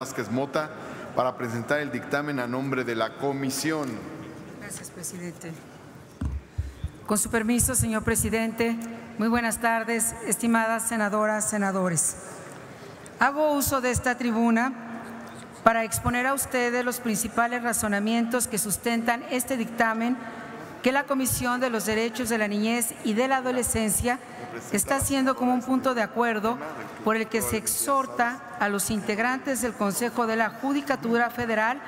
Vázquez Mota para presentar el dictamen a nombre de la comisión. Gracias, presidente. Con su permiso, señor presidente, muy buenas tardes, estimadas senadoras, senadores. Hago uso de esta tribuna para exponer a ustedes los principales razonamientos que sustentan este dictamen que la Comisión de los Derechos de la Niñez y de la Adolescencia está haciendo como un punto de acuerdo por el que se exhorta a los integrantes del Consejo de la Judicatura Federal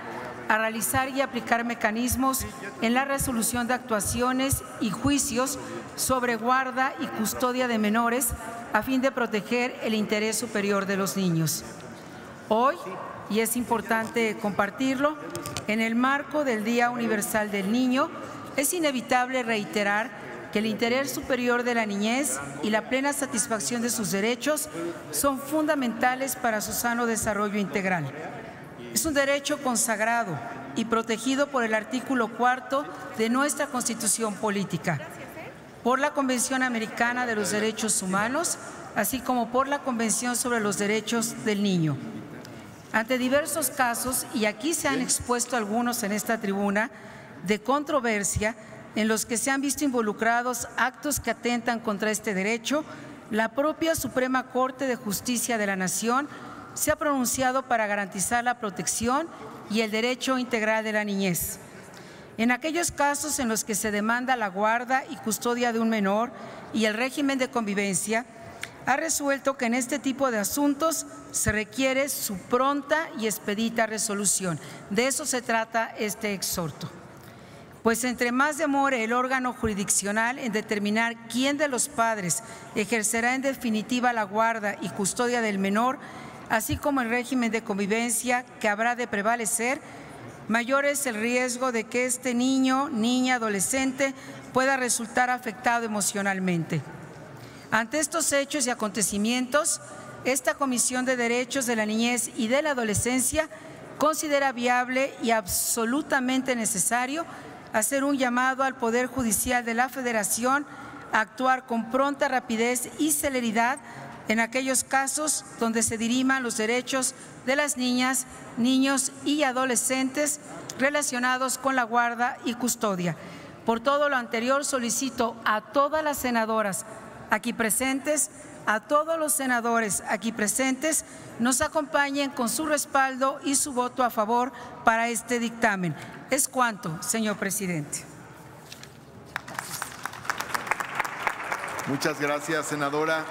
a realizar y aplicar mecanismos en la resolución de actuaciones y juicios sobre guarda y custodia de menores a fin de proteger el interés superior de los niños. Hoy, y es importante compartirlo, en el marco del Día Universal del Niño, es inevitable reiterar que el interés superior de la niñez y la plena satisfacción de sus derechos son fundamentales para su sano desarrollo integral. Es un derecho consagrado y protegido por el artículo cuarto de nuestra Constitución Política, por la Convención Americana de los Derechos Humanos, así como por la Convención sobre los Derechos del Niño. Ante diversos casos, y aquí se han expuesto algunos en esta tribuna, de controversia, en los que se han visto involucrados actos que atentan contra este derecho, la propia Suprema Corte de Justicia de la Nación se ha pronunciado para garantizar la protección y el derecho integral de la niñez. En aquellos casos en los que se demanda la guarda y custodia de un menor y el régimen de convivencia, ha resuelto que en este tipo de asuntos se requiere su pronta y expedita resolución. De eso se trata este exhorto pues entre más demore el órgano jurisdiccional en determinar quién de los padres ejercerá en definitiva la guarda y custodia del menor, así como el régimen de convivencia que habrá de prevalecer, mayor es el riesgo de que este niño, niña, adolescente pueda resultar afectado emocionalmente. Ante estos hechos y acontecimientos, esta Comisión de Derechos de la Niñez y de la Adolescencia considera viable y absolutamente necesario hacer un llamado al Poder Judicial de la Federación a actuar con pronta rapidez y celeridad en aquellos casos donde se diriman los derechos de las niñas, niños y adolescentes relacionados con la guarda y custodia. Por todo lo anterior solicito a todas las senadoras aquí presentes, a todos los senadores aquí presentes, nos acompañen con su respaldo y su voto a favor para este dictamen. Es cuanto, señor presidente. Muchas gracias, senadora.